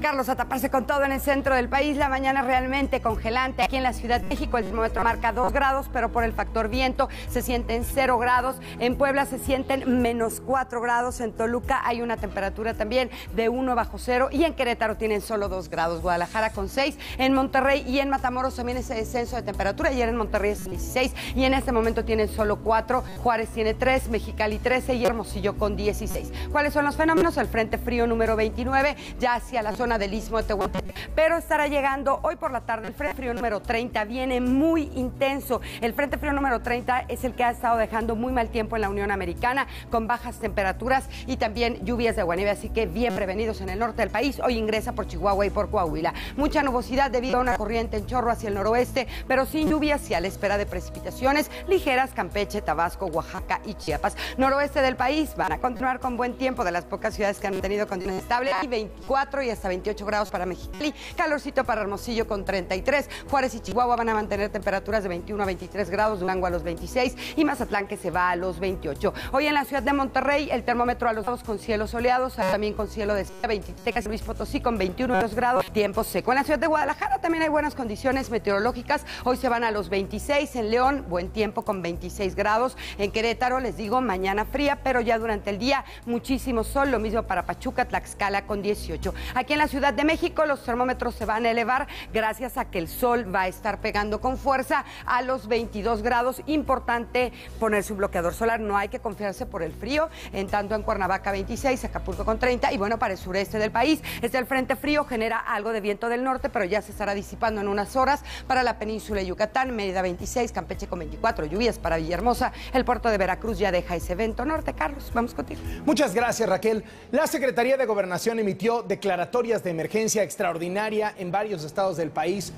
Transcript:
Carlos, a taparse con todo en el centro del país. La mañana realmente congelante. Aquí en la Ciudad de México el termómetro marca 2 grados, pero por el factor viento se sienten 0 grados. En Puebla se sienten menos 4 grados. En Toluca hay una temperatura también de 1 bajo cero. Y en Querétaro tienen solo 2 grados. Guadalajara con 6. En Monterrey y en Matamoros también ese descenso de temperatura. Ayer en Monterrey es 16 y en este momento tienen solo 4. Juárez tiene 3, Mexicali 13 y Hermosillo con 16. ¿Cuáles son los fenómenos? El Frente Frío número 29 ya hacia la zona del Istmo de Tehuantepec. Pero estará llegando hoy por la tarde el Frente Frío número 30. Viene muy intenso. El Frente Frío número 30 es el que ha estado dejando muy mal tiempo en la Unión Americana, con bajas temperaturas y también lluvias de guanieve. Así que bien prevenidos en el norte del país. Hoy ingresa por Chihuahua y por Coahuila. Mucha nubosidad debido a una corriente en chorro hacia el noroeste, pero sin lluvias y a la espera de precipitaciones ligeras Campeche, Tabasco, Oaxaca y Chiapas. Noroeste del país van a continuar con buen tiempo de las pocas ciudades que han tenido condiciones estables y 24 y hasta 28 grados para Mexicali, calorcito para Hermosillo con 33, Juárez y Chihuahua van a mantener temperaturas de 21 a 23 grados, Durango a los 26 y Mazatlán que se va a los 28. Hoy en la ciudad de Monterrey el termómetro a los lados con cielos soleados, también con cielo de 23, Luis Potosí con 21 grados, tiempo seco. En la ciudad de Guadalajara también hay buenas condiciones meteorológicas, hoy se van a los 26, en León buen tiempo con 26 grados, en Querétaro les digo mañana fría, pero ya durante el día muchísimo sol, lo mismo para Pachuca, Tlaxcala con 18. Aquí en la Ciudad de México los termómetros se van a elevar gracias a que el sol va a estar pegando con fuerza a los 22 grados. Importante ponerse un bloqueador solar, no hay que confiarse por el frío. En tanto en Cuernavaca 26, Acapulco con 30 y bueno, para el sureste del país. Este el frente frío genera algo de viento del norte, pero ya se estará disipando en unas horas para la península de Yucatán, Mérida 26, Campeche con 24, lluvias para Villahermosa. El puerto de Veracruz ya deja ese evento norte. Carlos, vamos contigo. Muchas gracias, Raquel. La Secretaría de Gobernación emitió declaratorias de emergencia extraordinaria en varios estados del país